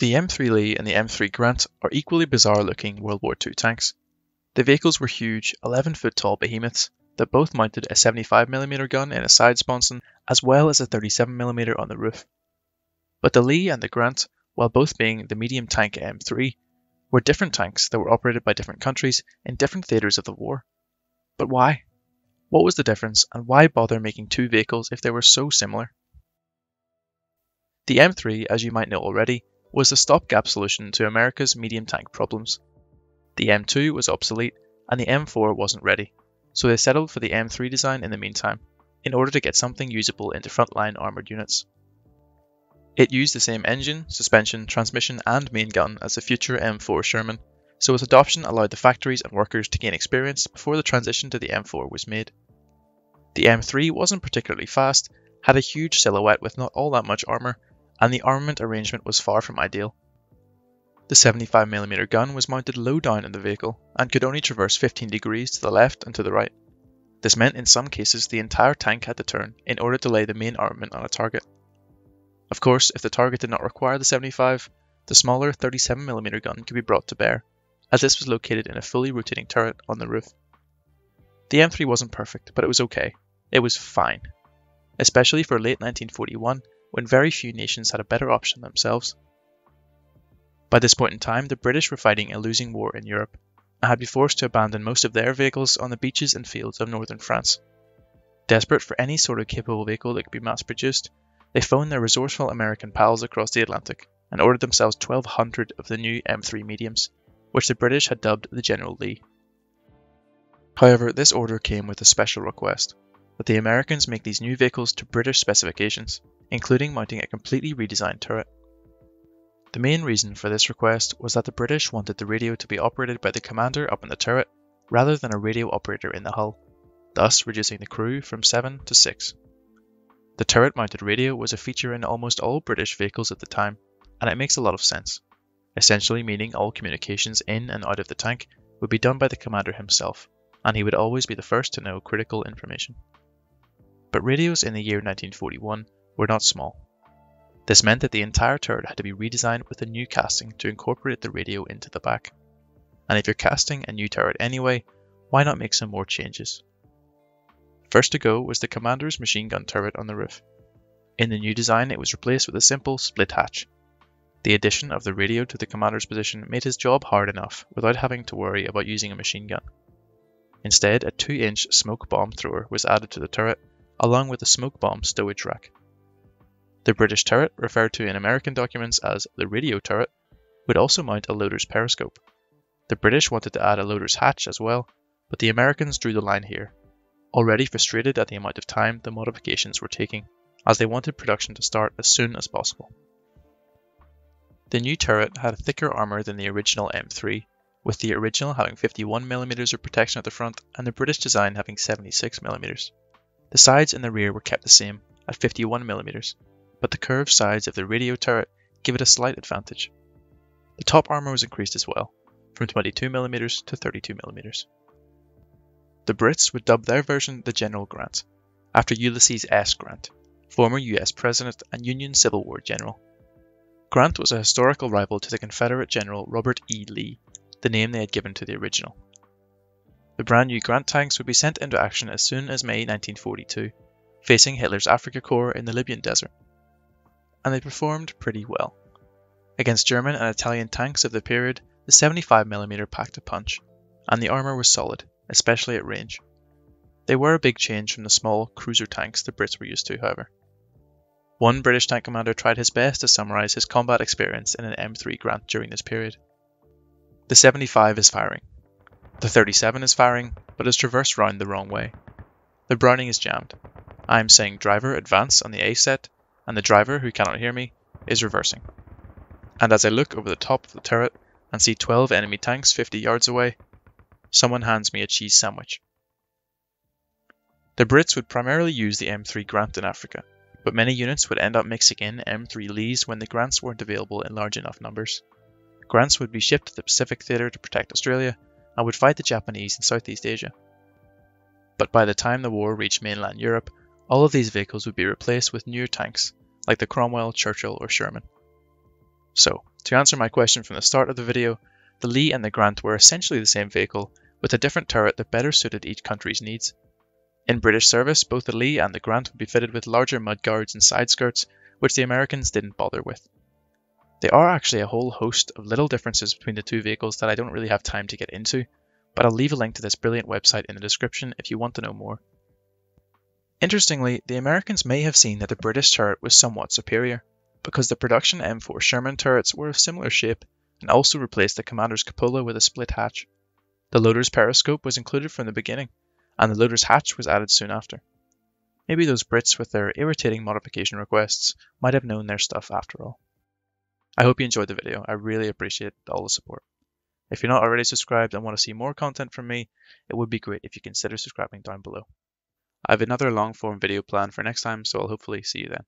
The M3 Lee and the M3 Grant are equally bizarre looking World War II tanks. The vehicles were huge, 11 foot tall behemoths that both mounted a 75mm gun in a side sponson as well as a 37mm on the roof. But the Lee and the Grant, while both being the medium tank M3, were different tanks that were operated by different countries in different theatres of the war. But why? What was the difference, and why bother making two vehicles if they were so similar? The M3, as you might know already, was the stopgap solution to America's medium tank problems. The M2 was obsolete, and the M4 wasn't ready, so they settled for the M3 design in the meantime, in order to get something usable into frontline armoured units. It used the same engine, suspension, transmission, and main gun as the future M4 Sherman, so its adoption allowed the factories and workers to gain experience before the transition to the M4 was made. The M3 wasn't particularly fast, had a huge silhouette with not all that much armour, and the armament arrangement was far from ideal. The 75mm gun was mounted low down in the vehicle and could only traverse 15 degrees to the left and to the right. This meant in some cases the entire tank had to turn in order to lay the main armament on a target. Of course, if the target did not require the 75, the smaller 37mm gun could be brought to bear, as this was located in a fully rotating turret on the roof. The M3 wasn't perfect, but it was okay. It was fine. Especially for late 1941, when very few nations had a better option themselves. By this point in time, the British were fighting a losing war in Europe and had been forced to abandon most of their vehicles on the beaches and fields of northern France. Desperate for any sort of capable vehicle that could be mass produced, they phoned their resourceful American pals across the Atlantic and ordered themselves 1,200 of the new M3 mediums, which the British had dubbed the General Lee. However, this order came with a special request that the Americans make these new vehicles to British specifications, including mounting a completely redesigned turret. The main reason for this request was that the British wanted the radio to be operated by the commander up in the turret rather than a radio operator in the hull, thus reducing the crew from 7 to 6. The turret mounted radio was a feature in almost all British vehicles at the time, and it makes a lot of sense essentially meaning all communications in and out of the tank would be done by the commander himself, and he would always be the first to know critical information. But radios in the year 1941 were not small. This meant that the entire turret had to be redesigned with a new casting to incorporate the radio into the back. And if you're casting a new turret anyway, why not make some more changes? First to go was the commander's machine gun turret on the roof. In the new design, it was replaced with a simple split hatch, the addition of the radio to the commander's position made his job hard enough without having to worry about using a machine gun. Instead, a 2 inch smoke bomb thrower was added to the turret, along with a smoke bomb stowage rack. The British turret, referred to in American documents as the radio turret, would also mount a loader's periscope. The British wanted to add a loader's hatch as well, but the Americans drew the line here, already frustrated at the amount of time the modifications were taking, as they wanted production to start as soon as possible. The new turret had a thicker armour than the original M3, with the original having 51mm of protection at the front and the British design having 76mm. The sides and the rear were kept the same, at 51mm, but the curved sides of the radio turret give it a slight advantage. The top armour was increased as well, from 22mm to 32mm. The Brits would dub their version the General Grant, after Ulysses S. Grant, former US President and Union Civil War general. Grant was a historical rival to the Confederate General Robert E. Lee, the name they had given to the original. The brand new Grant tanks would be sent into action as soon as May 1942, facing Hitler's Afrika Korps in the Libyan desert. And they performed pretty well. Against German and Italian tanks of the period, the 75mm packed a punch, and the armour was solid, especially at range. They were a big change from the small cruiser tanks the Brits were used to, however. One British tank commander tried his best to summarise his combat experience in an M3 Grant during this period. The 75 is firing. The 37 is firing, but is traversed round the wrong way. The Browning is jammed. I am saying driver advance on the A set, and the driver, who cannot hear me, is reversing. And as I look over the top of the turret and see 12 enemy tanks 50 yards away, someone hands me a cheese sandwich. The Brits would primarily use the M3 Grant in Africa, but many units would end up mixing in M3 Lees when the grants weren't available in large enough numbers. Grants would be shipped to the Pacific Theatre to protect Australia and would fight the Japanese in Southeast Asia. But by the time the war reached mainland Europe, all of these vehicles would be replaced with newer tanks, like the Cromwell, Churchill, or Sherman. So, to answer my question from the start of the video, the Lee and the Grant were essentially the same vehicle, with a different turret that better suited each country's needs. In British service, both the Lee and the Grant would be fitted with larger mudguards and side skirts, which the Americans didn't bother with. There are actually a whole host of little differences between the two vehicles that I don't really have time to get into, but I'll leave a link to this brilliant website in the description if you want to know more. Interestingly, the Americans may have seen that the British turret was somewhat superior, because the production M4 Sherman turrets were of similar shape and also replaced the commander's cupola with a split hatch. The loader's periscope was included from the beginning, and the loader's hatch was added soon after. Maybe those Brits with their irritating modification requests might have known their stuff after all. I hope you enjoyed the video. I really appreciate all the support. If you're not already subscribed and want to see more content from me, it would be great if you consider subscribing down below. I have another long form video planned for next time, so I'll hopefully see you then.